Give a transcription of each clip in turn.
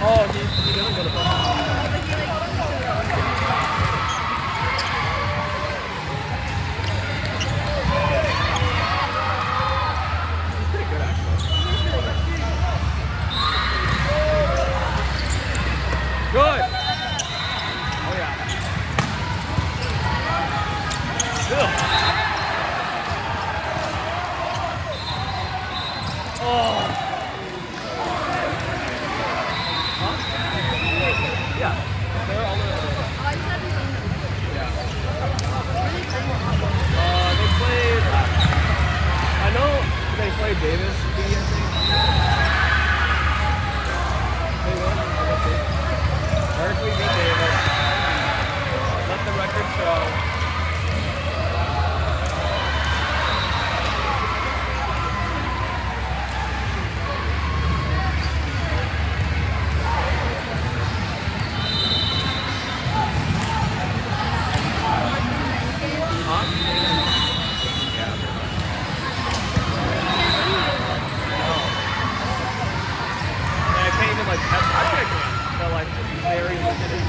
Oh, on very limited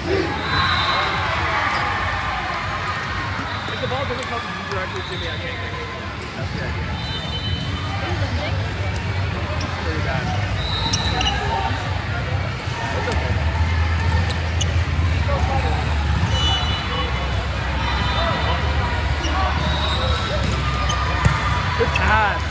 If the ball doesn't come directly to me, I can't get it. That's the idea. Good pass.